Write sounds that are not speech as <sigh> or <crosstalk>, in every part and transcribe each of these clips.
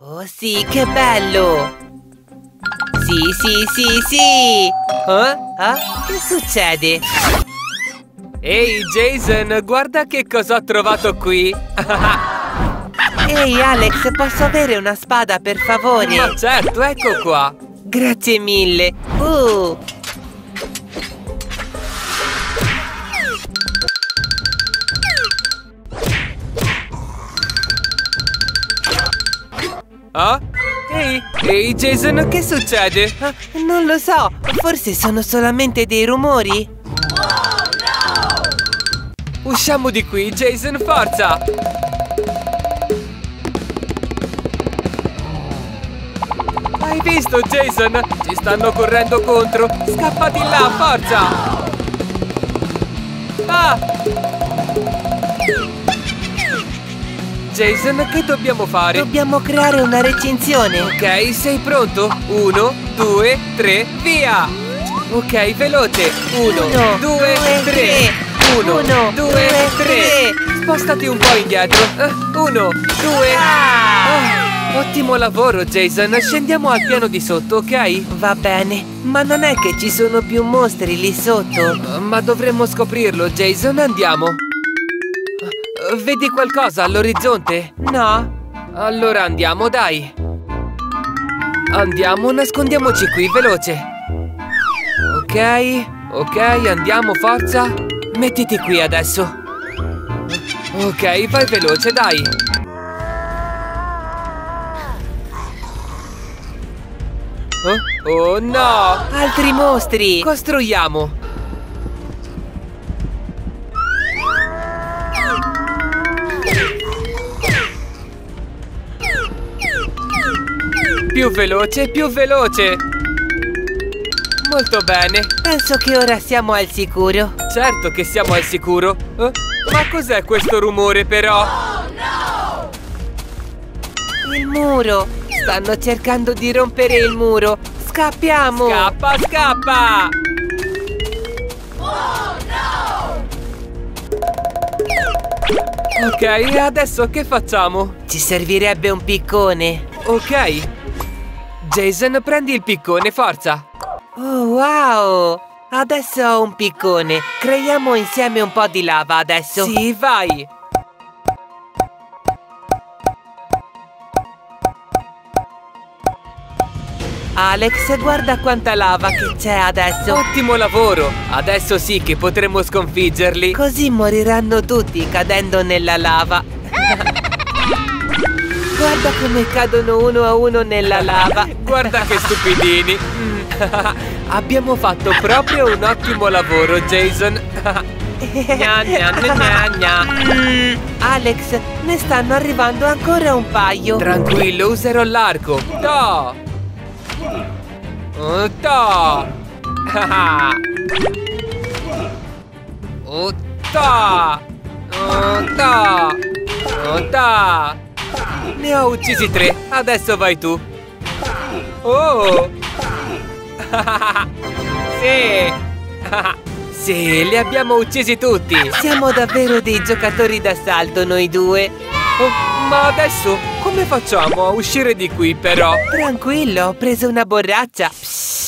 Oh sì, che bello! Sì, sì, sì, sì! Eh? Ah? Che succede? Ehi Jason, guarda che cosa ho trovato qui! <laughs> Ehi Alex, posso avere una spada per favore? Ma certo, ecco qua! Grazie mille! Uh! Ah? Ehi, ehi Jason, che succede? Ah, non lo so, forse sono solamente dei rumori? Usciamo di qui, Jason, forza! Hai visto, Jason? Ci stanno correndo contro! Scappa di là, forza! Ah! Jason, che dobbiamo fare? Dobbiamo creare una recinzione! Ok, sei pronto? Uno, due, tre, via! Ok, veloce! Uno, Uno, due, due, tre! tre. Uno, Uno, due, due, tre! tre. Spostati un po' indietro! Eh, Uno, due... Ah, ottimo lavoro, Jason! Scendiamo al piano di sotto, ok? Va bene, ma non è che ci sono più mostri lì sotto? Ma dovremmo scoprirlo, Jason, andiamo! Vedi qualcosa all'orizzonte? No? Allora andiamo, dai! Andiamo, nascondiamoci qui, veloce! Ok, ok, andiamo, forza! Mettiti qui adesso! Ok, vai veloce, dai! Oh, oh no! Altri mostri! Costruiamo! Più veloce, più veloce! Molto bene! Penso che ora siamo al sicuro. Certo che siamo al sicuro! Eh? Ma cos'è questo rumore però? Il muro! Stanno cercando di rompere il muro! Scappiamo! Scappa, scappa! Ok, adesso che facciamo? Ci servirebbe un piccone! Ok. Jason, prendi il piccone, forza. Oh wow! Adesso ho un piccone! Creiamo insieme un po' di lava adesso! Sì, vai. Alex, guarda quanta lava che c'è adesso! Ottimo lavoro. Adesso sì che potremo sconfiggerli. Così moriranno tutti cadendo nella lava! Guarda come cadono uno a uno nella lava! Guarda che stupidini. <laughs> Abbiamo fatto proprio un ottimo lavoro, Jason. Gna, gna, gna, gna, gna. Mm, Alex, ne stanno arrivando ancora un paio! Tranquillo, userò l'arco. To! Oh, to! <laughs> Oh, to! Oh, to! Oh, to! Ne ho uccisi tre, adesso vai tu. Oh! <laughs> sì! <laughs> sì, li abbiamo uccisi tutti. Siamo davvero dei giocatori d'assalto noi due! Oh, ma adesso come facciamo a uscire di qui però? Tranquillo, ho preso una borraccia!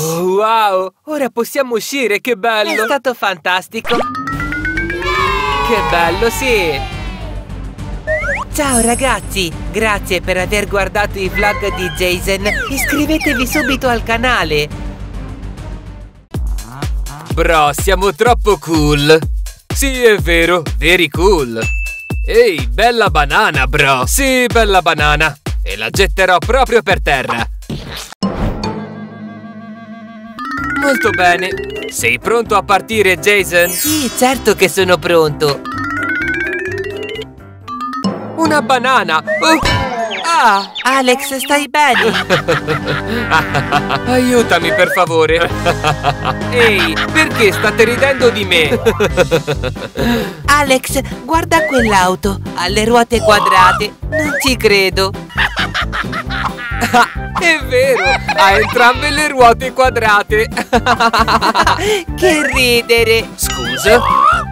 Oh, wow! Ora possiamo uscire, che È bello! stato fantastico! Che bello, sì! Ciao ragazzi, grazie per aver guardato i vlog di Jason. Iscrivetevi subito al canale. Bro, siamo troppo cool! Sì, è vero, very cool! Ehi, bella banana, bro! Sì, bella banana! E la getterò proprio per terra! Molto bene! Sei pronto a partire, Jason? Sì, certo che sono pronto. Una banana! Oh! Ah! Alex, stai bene? <laughs> Aiutami, per favore! Ehi, perché state ridendo di me? <laughs> Alex, guarda quell'auto. Ha le ruote quadrate. Non ci credo. <laughs> È vero, ha entrambe le ruote quadrate. che ridere. Scusa?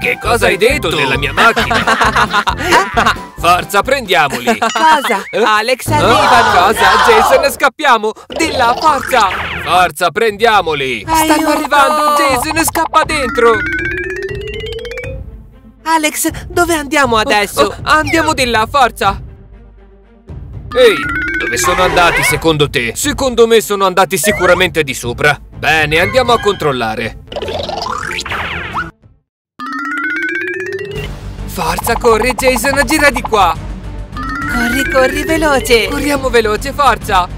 Che cosa hai detto della mia macchina? <laughs> Forza, prendiamoli! Cosa? Eh? Alex, Ah, arrivano! cosa? Jason, scappiamo! Dilla, forza! Forza, prendiamoli! Stanno Aiuto! arrivando! Jason, scappa dentro! Alex, dove andiamo adesso? Oh, andiamo di là, forza! Ehi, dove sono andati secondo te? Secondo me sono andati sicuramente di sopra. Bene, andiamo a controllare. Forza, corri Jason, gira di qua! Corri, corri veloce! Corriamo veloce, forza!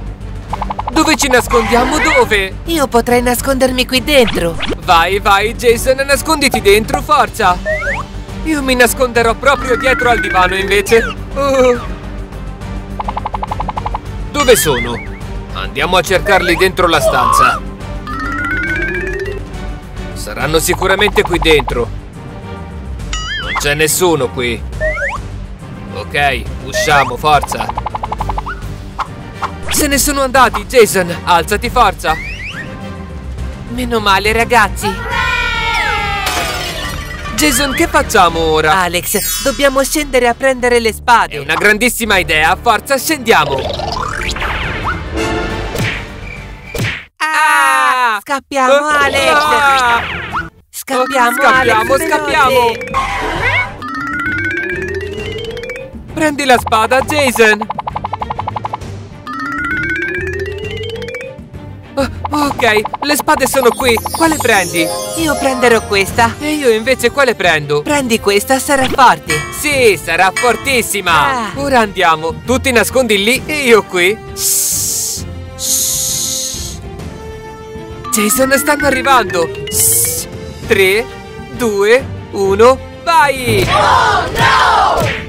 Dove ci nascondiamo? Dove? Io potrei nascondermi qui dentro. Vai, vai, Jason, nasconditi dentro, forza! Io mi nasconderò proprio dietro al divano, invece. Oh. Dove sono? Andiamo a cercarli dentro la stanza. Saranno sicuramente qui dentro. C'è nessuno qui. Ok, usciamo, forza. Se ne sono andati, Jason. Alzati, forza. Meno male, ragazzi. Jason, che facciamo ora? Alex, dobbiamo scendere a prendere le È spade. una grandissima idea, forza, scendiamo! Ah! Scappiamo, Alex! Ah! Scappiamo, Scappiamo, Alex, scappiamo! Prendi la spada, Jason! Oh, ok, le spade sono qui. Quale prendi? Io prenderò questa. E io invece quale prendo? Prendi questa, sarà forte. Sì, sarà fortissima! Ah. Ora andiamo. Tu ti nascondi lì e io qui. Jason, stanno arrivando! 3, 2, 1, vai! Oh no!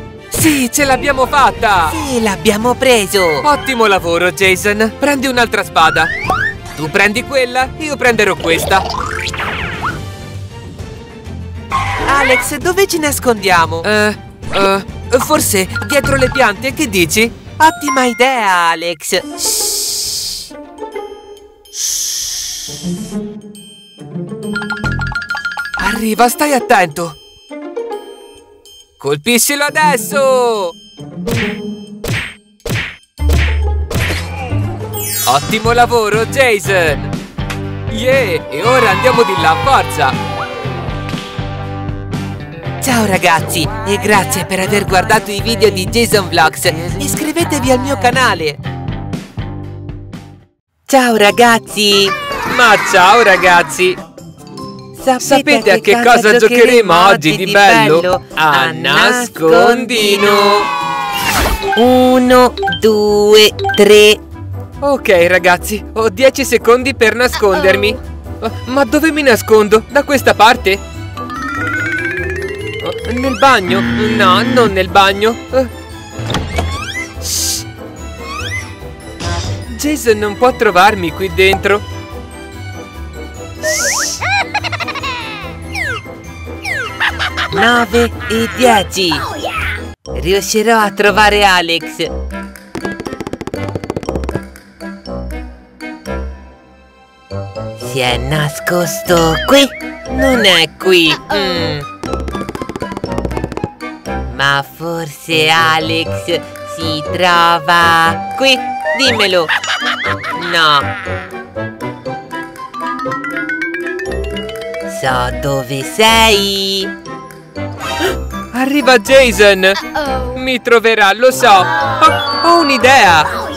Sì, ce l'abbiamo fatta! Sì, l'abbiamo preso. Ottimo lavoro, Jason! Prendi un'altra spada! Tu prendi quella, io prenderò questa! Alex, dove ci nascondiamo? Eh, eh, forse dietro le piante, che dici? Ottima idea, Alex. Arriva, stai attento! Colpiscilo adesso! Ottimo lavoro, Jason! Yeah! E ora andiamo di là, forza! Ciao ragazzi e grazie per aver guardato i video di Jason Vlogs. Iscrivetevi al mio canale. Ciao ragazzi. Ma ciao ragazzi! Sapete a che cosa giocheremo oggi di bello? A nascondino! Uno, due, tre. Ok ragazzi, ho 10 secondi per nascondermi. Oh. Ma dove mi nascondo? Da questa parte? Oh, Nel bagno? No, non nel bagno. Eh. Shh. Jason non può trovarmi qui dentro. Nove e dieci. Riuscirò a trovare Alex. Si è nascosto qui? Non è qui. Mm. Ma forse Alex si trova qui? Dimmelo. No. So dove sei. Arriva Jason! Mi troverà, lo so! Ho, ho un'idea!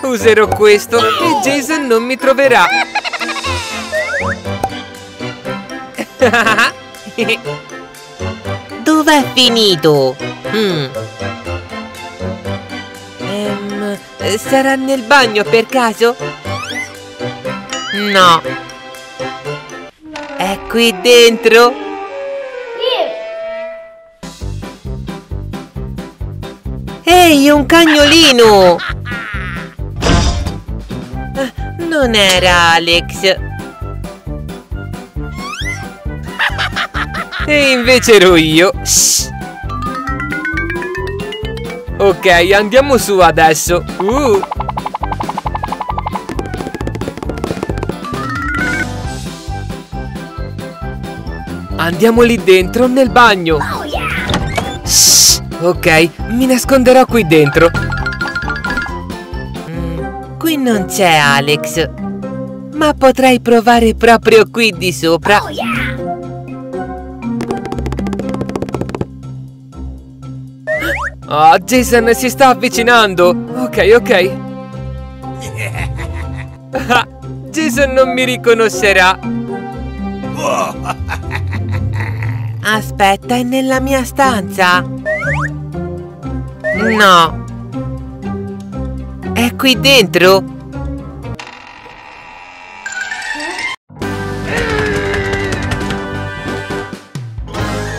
Userò questo e Jason non mi troverà! <laughs> Dov'è finito? Mm. Ehm, sarà nel bagno per caso? No. È qui dentro? Ehi, un cagnolino! Eh, Non era Alex. E invece ero io! Shh. Ok, andiamo su adesso! Uh. Andiamo lì dentro, nel bagno. Shh, ok, mi nasconderò qui dentro. Mm, qui non c'è Alex. Ma potrei provare proprio qui di sopra. Oh, Jason si sta avvicinando. Ok, ok. Ah, <laughs> Jason non mi riconoscerà. <laughs> Aspetta, è nella mia stanza. No. È qui dentro?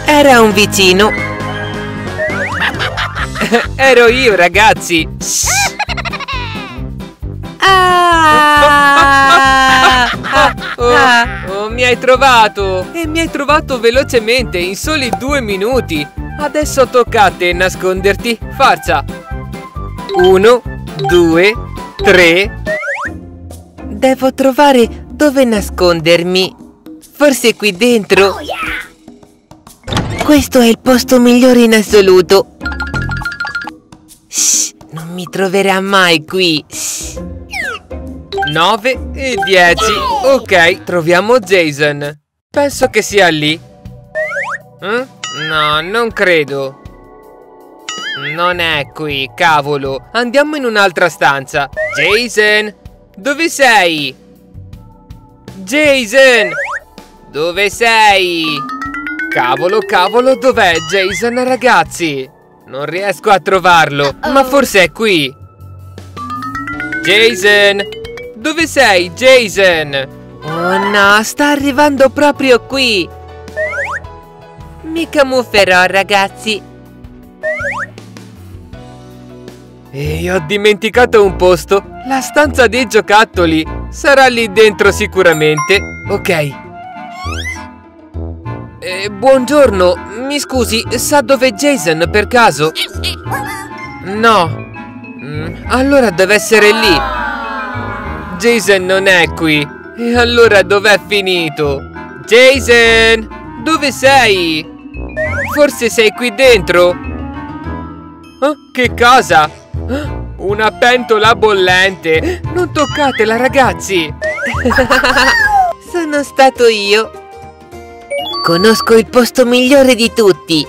Era un vicino. <laughs> Ero io, ragazzi. Ah! <laughs> Oh, oh, mi hai trovato! E mi hai trovato velocemente, in soli due minuti! Adesso tocca a te nasconderti. Forza! Uno, due, tre... Devo trovare dove nascondermi. Forse qui dentro. Questo è il posto migliore in assoluto. Shh, non mi troverà mai qui. Shh. 9 e 10. Ok, troviamo Jason. Penso che sia lì. Eh? No, non credo. Non è qui, cavolo. Andiamo in un'altra stanza. Jason, dove sei? Jason, dove sei? Cavolo, cavolo, dov'è Jason, ragazzi? Non riesco a trovarlo, ma forse è qui. Jason, dove sei, Jason? Oh no, sta arrivando proprio qui. Mi camufferò, ragazzi. E ho dimenticato un posto. La stanza dei giocattoli. Sarà lì dentro sicuramente. Ok. Eh, buongiorno, mi scusi, sa dove è Jason per caso? No. Mm, allora deve essere lì. Jason non è qui. E allora dov'è finito? Jason, dove sei? Forse sei qui dentro? Oh, che cosa? Oh, Una pentola bollente! Non toccatela, ragazzi! <laughs> Sono stato io. Conosco il posto migliore di tutti.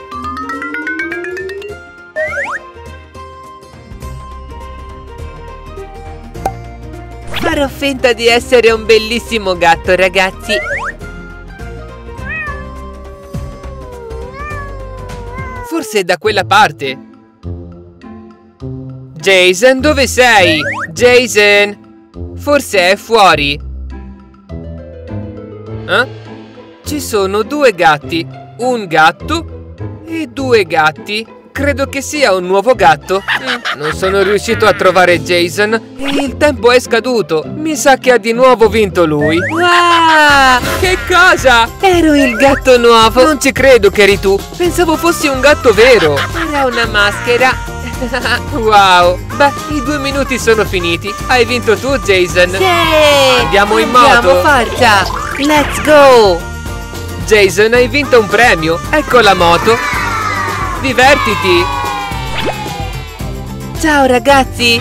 Farò finta di essere un bellissimo gatto, ragazzi. Forse è da quella parte. Jason, dove sei? Jason! Forse è fuori. Eh? Ci sono due gatti. Un gatto e due gatti. Credo che sia un nuovo gatto. Mm, Non sono riuscito a trovare Jason e il tempo è scaduto. Mi sa che ha di nuovo vinto lui. Wow! Che cosa? Ero il gatto nuovo. Non ci credo che eri tu. Pensavo fossi un gatto vero. Era una maschera. <laughs> Wow! Beh, i due minuti sono finiti. Hai vinto tu, Jason. Sì! Andiamo in Andiamo, moto. forza! Let's go! Jason, hai vinto un premio. Ecco la moto. Divertiti. Ciao ragazzi!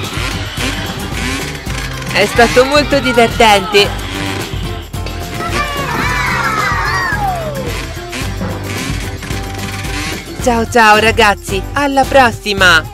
È stato molto divertente! Ciao ciao ragazzi, alla prossima!